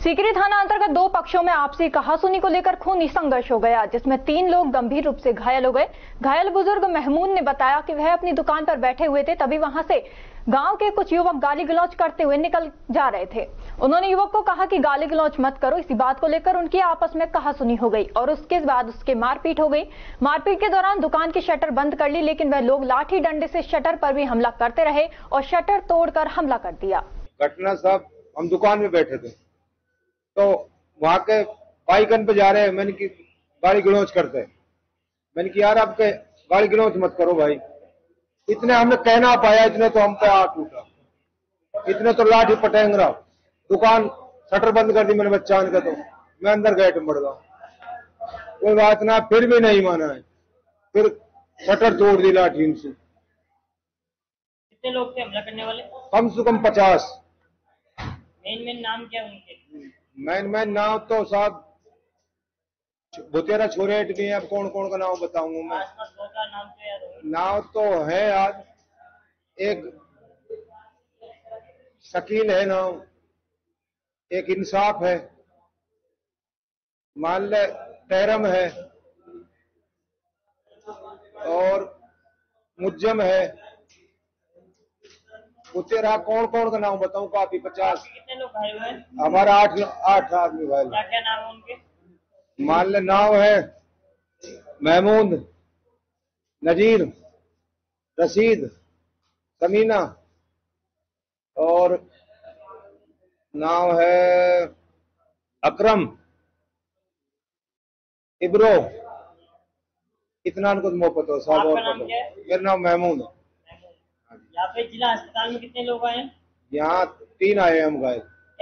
सीकरी थाना अंतर्गत दो पक्षों में आपसी कहासुनी को लेकर खूनी संघर्ष हो गया, जिसमें तीन लोग गंभीर रूप से घायल हो गए। घायल बुज़ुर्ग महमूद ने बताया कि वह अपनी दुकान पर बैठे हुए थे, तभी वहाँ से गाँव के कुछ युवक गाली गलौज करते हुए निकल जा रहे थे। उन्होंने युवक को कहा कि गाली गलौज मत करो, इसी बात को लेकर उनकी आपस में कहासुनी हो गई और उसके बाद उसके मारपीट हो गई। मारपीट के दौरान दुकान की शटर बंद कर ली, लेकिन वह लोग लाठी डंडे से शटर पर भी हमला करते रहे और शटर तोड़कर हमला कर दिया। घटना साहब, हम दुकान में बैठे थे। तो वहाँ के बाइकन पे जा रहे हैं मैंने की गाड़ी गिलोच करते। मैंने की यार आपके गाड़ी गिलोच मत करो भाई। इतने हमने कहना पाया इतने तो हम पे आ टूटा। इतने तो लाठी पटेंग रहा। दुकान शटर बंद कर दी मैंने बच्चा के तो। मैं अंदर गए बढ़ गया। कोई बात ना फिर भी नहीं माना है। फिर शटर तोड़ दी लाठी इनसे कितने लोग थे हमला करने वाले? कम से कम पचास। मेन मेन नाम क्या उनके? मैन मैन नाम तो साहब बुतेरा छोरे भी हैं अब कौन कौन का नाम बताऊँगा मैं? नाम तो नाम तो है आज। एक शकील है नाम एक इंसाफ है। मान ले तैरम है। और मुज्जम है। बुतेरा कौन कौन का नाम बताऊँ काफ़ी पचास? कितने लोग हुए? हमारा आठ आठ आदमी भाई। क्या क्या नाम है उनके? मान ले नाम है महमूद नजीर रशीद समीना और नाम है अकरम इब्रो। इतना उनको मोह पता हो साहब और। मेरा नाम महमूद है। यहाँ पे जिला अस्पताल में कितने लोग आए यहाँ तीन आए हम घायल